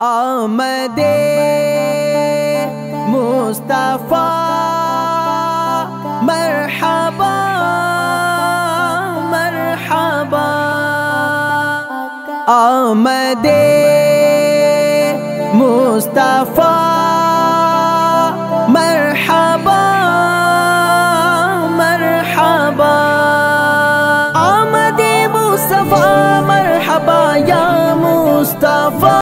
آمد مصطفیٰ مرحبا مرحبا۔ آمد مصطفیٰ مرحبا مرحبا۔